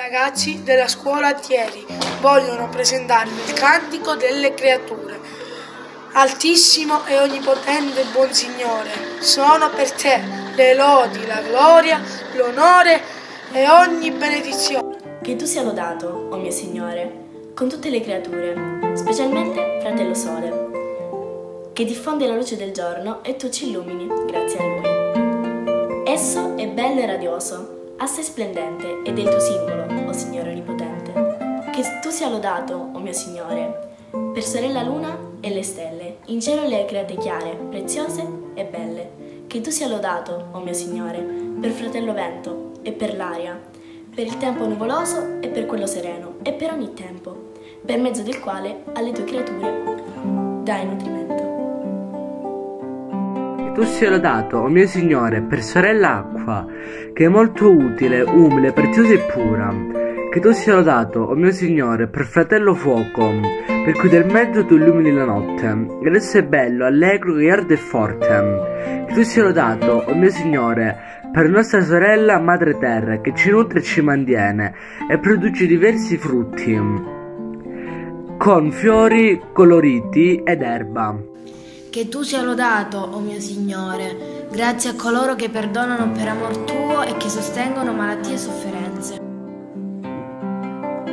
ragazzi della scuola Thieri vogliono presentarvi il cantico delle creature. Altissimo e onnipotente buon Signore, sono per te le lodi, la gloria, l'onore e ogni benedizione. Che tu sia lodato, o oh mio Signore, con tutte le creature, specialmente fratello Sole, che diffonde la luce del giorno e tu ci illumini grazie a lui. Esso è bello e radioso, assai splendente ed è il tuo simbolo, o oh Signore Onnipotente. Che tu sia lodato, o oh mio Signore, per sorella luna e le stelle, in cielo le hai create chiare, preziose e belle. Che tu sia lodato, o mio Signore, per fratello vento e per l'aria, per il tempo nuvoloso e per quello sereno, e per ogni tempo, per mezzo del quale alle tue creature dai nutrimento. Che tu sia lodato, o mio Signore, per sorella acqua, che è molto utile, umile, preziosa e pura. Che tu sia lodato, o mio Signore, per fratello fuoco, per cui del mezzo tu illumini la notte, ed esso è bello, allegro, che arde e forte. Che tu sia lodato, o mio Signore, per nostra sorella madre terra che ci nutre e ci mantiene e produce diversi frutti con fiori coloriti ed erba. Che tu sia lodato, o oh mio Signore, grazie a coloro che perdonano per amor tuo e che sostengono malattie e sofferenze.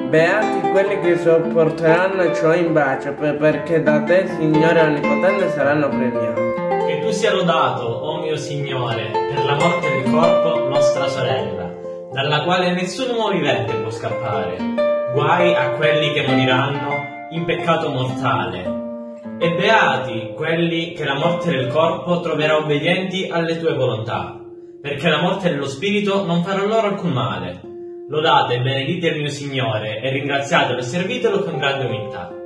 Beati quelli che sopporteranno ciò in pace, perché da te, Signore Onnipotente, saranno premiati. Che tu sia lodato, o oh mio Signore, per la morte del corpo, nostra sorella, dalla quale nessun uomo vivente può scappare. Guai a quelli che moriranno in peccato mortale. E beati quelli che la morte del corpo troverà obbedienti alle tue volontà, perché la morte dello spirito non farà loro alcun male. Lodate e benedite il mio Signore e ringraziatelo e servitelo con grande umiltà